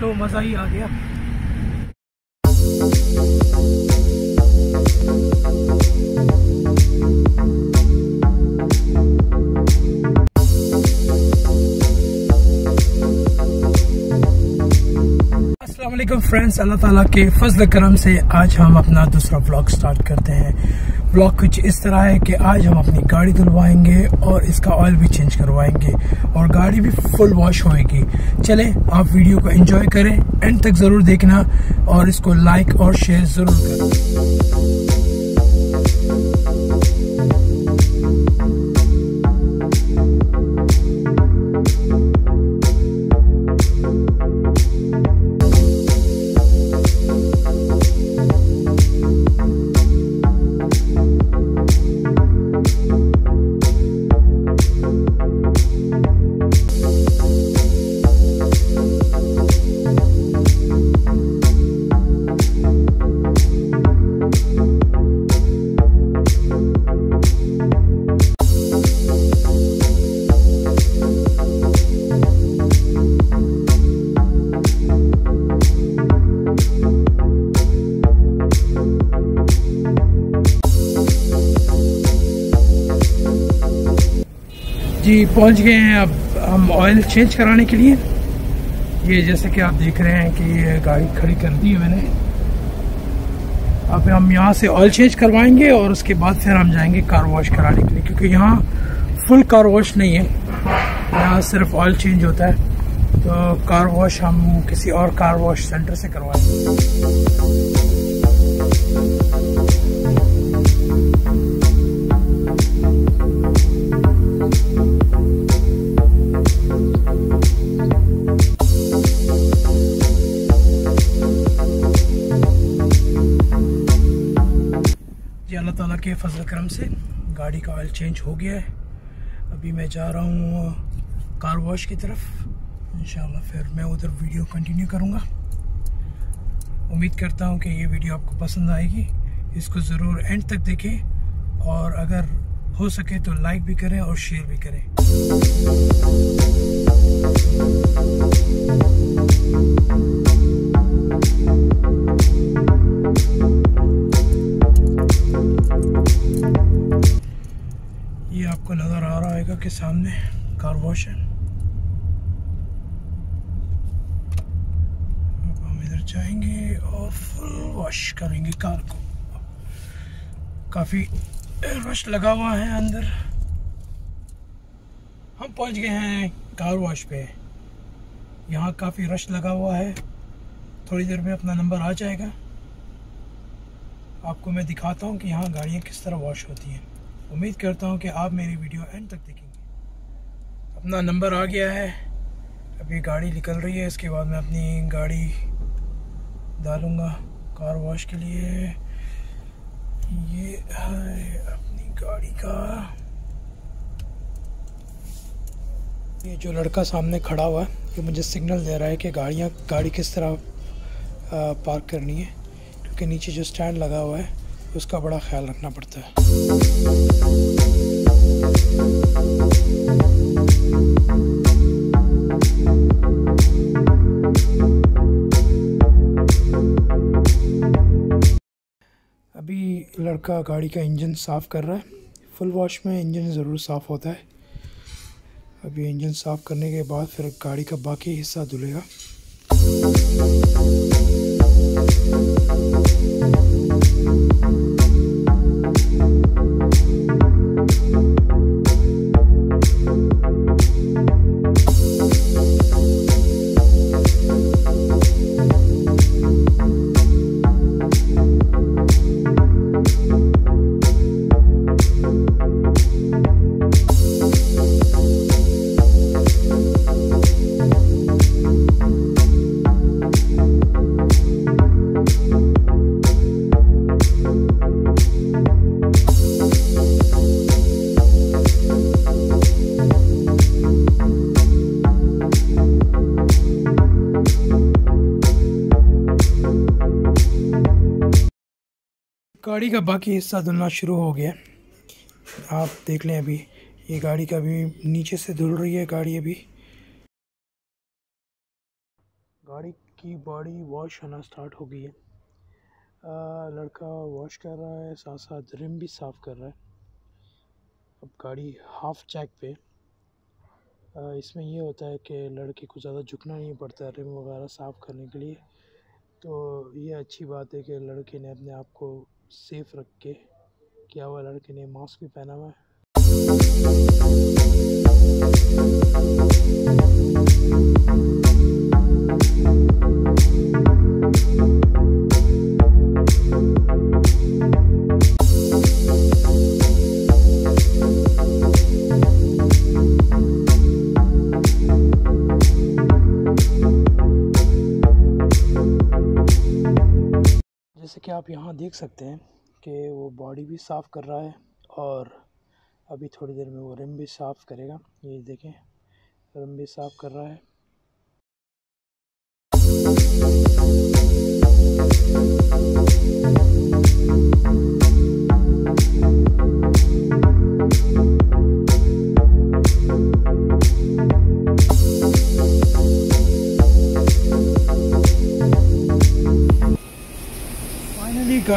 तो मज़ा ही आ गया। फ्रेंड्स, अल्लाह ताला के फजल करम से आज हम अपना दूसरा ब्लॉग स्टार्ट करते हैं। ब्लॉग कुछ इस तरह है कि आज हम अपनी गाड़ी धुलवाएँगे और इसका ऑयल भी चेंज करवाएँगे और गाड़ी भी फुल वॉश होएगी। चले, आप वीडियो को एंजॉय करें एंड तक ज़रूर देखना और इसको लाइक और शेयर ज़रूर करें। पहुँच गए हैं अब हम ऑयल चेंज कराने के लिए। ये जैसे कि आप देख रहे हैं कि ये गाड़ी खड़ी कर दी है मैंने। अब हम यहाँ से ऑयल चेंज करवाएँगे और उसके बाद फिर हम जाएँगे कार वॉश कराने के लिए, क्योंकि यहाँ फुल कार वॉश नहीं है। यहाँ सिर्फ़ ऑयल चेंज होता है। तो कार वॉश हम किसी और कार वॉश सेंटर से करवाएँगे। अल्लाह ताला के फजल करम से गाड़ी का ऑयल चेंज हो गया है। अभी मैं जा रहा हूँ कार वॉश की तरफ़। इंशाल्लाह फिर मैं उधर वीडियो कंटिन्यू करूँगा। उम्मीद करता हूँ कि ये वीडियो आपको पसंद आएगी। इसको ज़रूर एंड तक देखें और अगर हो सके तो लाइक भी करें और शेयर भी करें। ये आपको नज़र आ रहा है कि सामने कार वॉश है। हम इधर जाएँगे और फुल वॉश करेंगे कार को। काफ़ी रश लगा हुआ है अंदर। हम पहुँच गए हैं कार वॉश पे। यहाँ काफ़ी रश लगा हुआ है। थोड़ी देर में अपना नंबर आ जाएगा। आपको मैं दिखाता हूँ कि यहाँ गाड़ियाँ किस तरह वॉश होती हैं। उम्मीद करता हूँ कि आप मेरी वीडियो एंड तक देखेंगे। अपना नंबर आ गया है। अभी गाड़ी निकल रही है, इसके बाद मैं अपनी गाड़ी डालूँगा कार वॉश के लिए। ये है अपनी गाड़ी का। ये जो लड़का सामने खड़ा हुआ है, ये मुझे सिग्नल दे रहा है कि गाड़ियाँ, गाड़ी किस तरह पार्क करनी है। क्योंकि नीचे जो स्टैंड लगा हुआ है, उसका बड़ा ख्याल रखना पड़ता है। अभी लड़का गाड़ी का इंजन साफ़ कर रहा है। फुल वॉश में इंजन ज़रूर साफ़ होता है। अभी इंजन साफ़ करने के बाद फिर गाड़ी का बाकी हिस्सा धुलेगा। गाड़ी का बाकी हिस्सा धुलना शुरू हो गया। आप देख लें अभी ये गाड़ी का भी नीचे से धुल रही है गाड़ी अभी। गाड़ी की बॉडी वॉश होना स्टार्ट हो गई है। आ, लड़का वॉश कर रहा है साथ साथ रिम भी साफ़ कर रहा है। अब गाड़ी हाफ़ चेक पे। आ, इसमें ये होता है कि लड़के को ज़्यादा झुकना नहीं पड़ता रिम वगैरह साफ़ करने के लिए। तो ये अच्छी बात है कि लड़के ने अपने आप को सेफ़ रख के किया हुआ लड़के ने मास्क भी पहना हुआ है। आप यहाँ देख सकते हैं कि वो बॉडी भी साफ़ कर रहा है और अभी थोड़ी देर में वो रिम भी साफ़ करेगा। ये देखें, रिम भी साफ़ कर रहा है।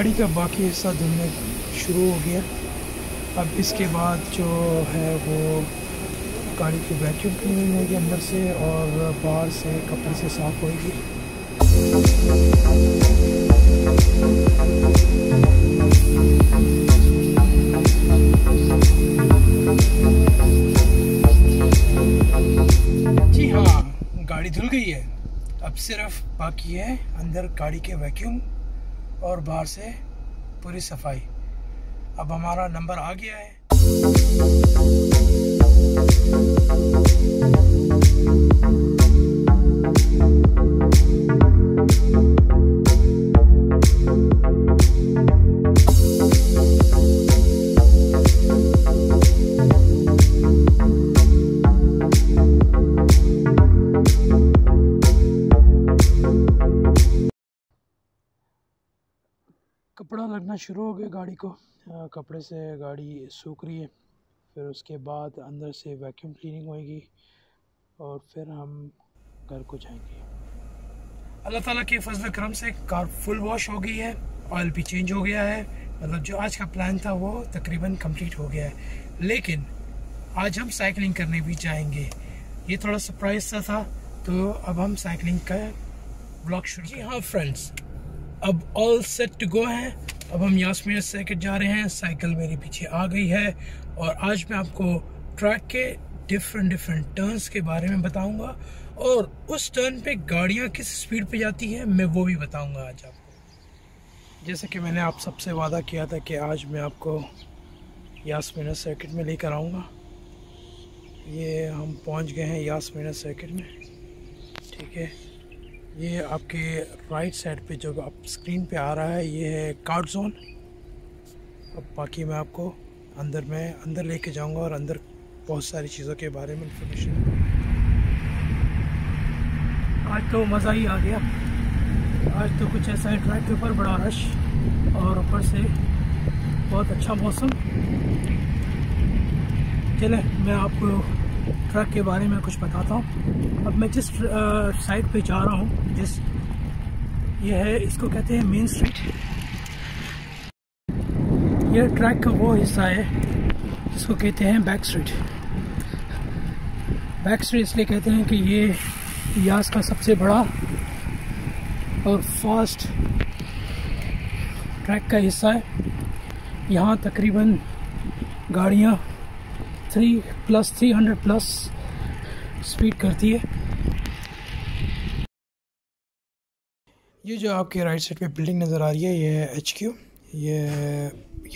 गाड़ी का बाकी हिस्सा धुलने शुरू हो गया। अब इसके बाद जो है वो गाड़ी की वैक्यूम क्लीनिंग होगी अंदर से और बाहर से कपड़े से साफ़ होगी। जी हाँ गाड़ी धुल गई है। अब सिर्फ़ बाकी है अंदर गाड़ी के वैक्यूम और बाहर से पूरी सफ़ाई। अब हमारा नंबर आ गया है। कपड़ा लगना शुरू हो गया गाड़ी को। आ, कपड़े से गाड़ी सूख रही है। फिर उसके बाद अंदर से वैक्यूम क्लीनिंग होएगी और फिर हम घर को जाएँगे। अल्लाह ताला के फजल करम से कार फुल वॉश हो गई है ऑयल भी चेंज हो गया है। मतलब जो आज का प्लान था वो तकरीबन कंप्लीट हो गया है। लेकिन आज हम साइकिलिंग करने भी जाएँगे। ये थोड़ा सरप्राइज़ सा था तो अब हम साइकिलिंग का ब्लॉग शुरू जी हाँ फ्रेंड्स अब ऑल सेट टू गो है। अब हम यासमीन सर्किट जा रहे हैं। साइकिल मेरे पीछे आ गई है। और आज मैं आपको ट्रैक के डिफरेंट डिफरेंट टर्न्स के बारे में बताऊँगा। और उस टर्न पे गाड़ियाँ किस स्पीड पे जाती हैं, मैं वो भी बताऊँगा आज आपको। जैसे कि मैंने आप सबसे वादा किया था कि आज मैं आपको यासमीना सर्किट में लेकर आऊँगा। ये हम पहुँच गए हैं यासमीना सर्किट में। ठीक है? ये आपके राइट साइड पे जो आप स्क्रीन पे आ रहा है, ये है कार्ड जोन अब बाकी मैं आपको अंदर में, अंदर लेके जाऊँगा और अंदर बहुत सारी चीज़ों के बारे में इंफॉर्मेशन आज तो मज़ा ही आ गया। आज तो कुछ ऐसा है ट्रैक के ऊपर बड़ा रश और ऊपर से बहुत अच्छा मौसम। चले, मैं आपको ट्रक के बारे में कुछ बताता हूँ। अब मैं जिस साइड पे जा रहा हूँ, जिस, ये है, इसको कहते हैं मेन स्ट्रीट यह ट्रैक का वो हिस्सा है, जिसको कहते हैं बैक स्ट्रीट बैक स्ट्रीट इसलिए कहते हैं कि ये यास का सबसे बड़ा और फास्ट ट्रैक का हिस्सा है। यहाँ तकरीबन गाड़ियाँ three plus three hundred plus speed करती है। ये जो आपके राइट साइड पे बिल्डिंग नज़र आ रही है, ये एच क्यू ये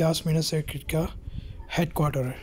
यासमीना सर्किट का हेड क्वार्टर है।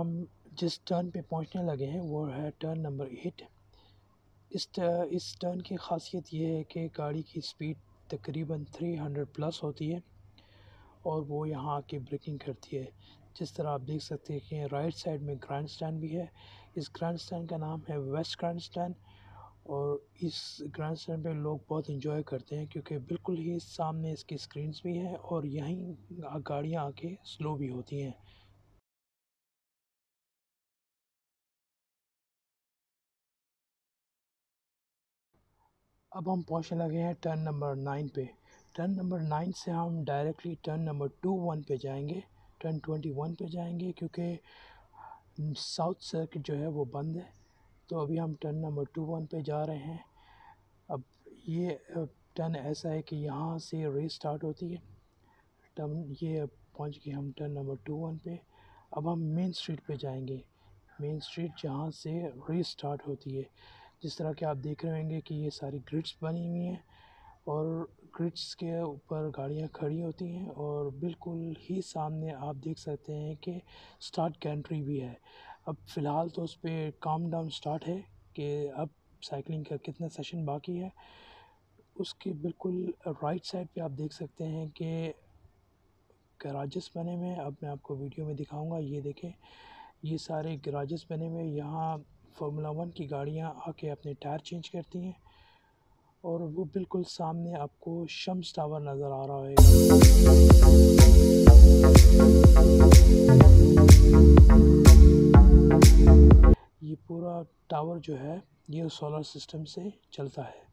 हम जिस टर्न पे पहुँचने लगे हैं वो है टर्न नंबर एट इस टर, इस टर्न की खासियत ये है कि गाड़ी की स्पीड तकरीबन 300 प्लस होती है और वो यहाँ आके ब्रेकिंग करती है। जिस तरह आप देख सकते हैं कि राइट साइड में ग्रैंड स्टैंड भी है। इस ग्रैंड स्टैंड का नाम है वेस्ट ग्रैंड स्टैंड और इस ग्रैंड स्टैंड पे लोग बहुत इंजॉय करते हैं क्योंकि बिल्कुल ही सामने इसकी स्क्रीन्स भी हैं और यहीं गाड़ियाँ आके स्लो भी होती हैं। अब हम पहुँचने लगे हैं टर्न नंबर नाइन पे। टर्न नंबर नाइन से हम directly turn number two one पे जाएँगे। टर्न ट्वेंटी वन पे जाएँगे क्योंकि साउथ सर्किट जो है वो बंद है। तो अभी हम टर्न नंबर टू वन पे जा रहे हैं। अब ये टर्न ऐसा है कि यहाँ से रेस स्टार्ट होती है। टर्न ये पहुँच गए हम टर्न नंबर टू वन पे। अब हम मेन स्ट्रीट पे जाएँगे। मेन स्ट्रीट जहाँ से रेस स्टार्ट होती है। जिस तरह के आप देख रहे होंगे कि ये सारी ग्रिड्स बनी हुई हैं और ग्रिड्स के ऊपर गाड़ियाँ खड़ी होती हैं और बिल्कुल ही सामने आप देख सकते हैं कि स्टार्ट कैंट्री भी है। अब फ़िलहाल तो उस पर काम डाउन स्टार्ट है कि अब साइकिलिंग का कितना सेशन बाकी है। उसके बिल्कुल राइट साइड पे आप देख सकते हैं कि गराजेस बने हुए हैं। अब मैं आपको वीडियो में दिखाऊँगा। ये देखें, ये सारे गराजेस बने हुए यहाँ फार्मूला वन की गाड़ियाँ आके अपने टायर चेंज करती हैं और वो बिल्कुल सामने आपको शम्स टावर नज़र आ रहा है। ये पूरा टावर जो है, ये सोलर सिस्टम से चलता है।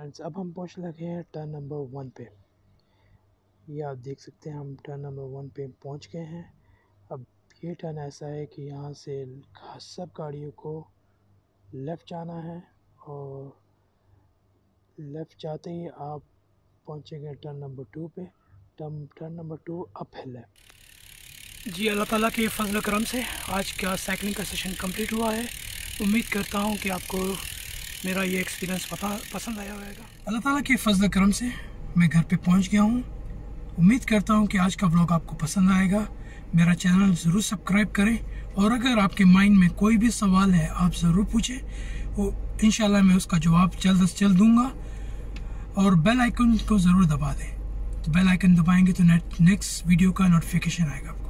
फ्रेंड्स अब हम पहुँच लगे हैं टर्न नंबर वन पे। ये आप देख सकते हैं, हम टर्न नंबर वन पे पहुँच गए हैं। अब ये टर्न ऐसा है कि यहाँ से सब गाड़ियों को लेफ़्ट जाना है और लेफ़्ट जाते ही आप पहुँचेंगे टर्न नंबर टू पे। Turn turn number two up hill है जी, अल्लाह ताला के फजल करम से आज का साइकिलिंग का सेशन कंप्लीट हुआ है। उम्मीद करता हूँ कि आपको मेरा ये एक्सपीरियंस पता, पसंद आया होगा अल्लाह ताला के फजल करम से मैं घर पे पहुँच गया हूँ। उम्मीद करता हूँ कि आज का ब्लॉग आपको पसंद आएगा। मेरा चैनल ज़रूर सब्सक्राइब करें और अगर आपके माइंड में कोई भी सवाल है, आप ज़रूर पूछें। वो इन मैं उसका जवाब जल्द अज जल्द दूँगा। और बेल आइकन को ज़रूर दबा दें। तो बेल आइकन दबाएँगे तो नेक्स्ट वीडियो का नोटिफिकेशन आएगा आपको।